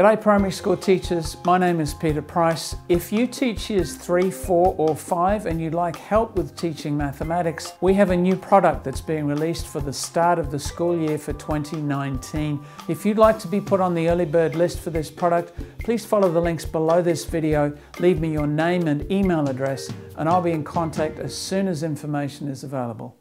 G'day primary school teachers, my name is Peter Price. If you teach years 3, 4 or 5 and you'd like help with teaching mathematics, we have a new product that's being released for the start of the school year for 2019. If you'd like to be put on the early bird list for this product, please follow the links below this video, leave me your name and email address and I'll be in contact as soon as information is available.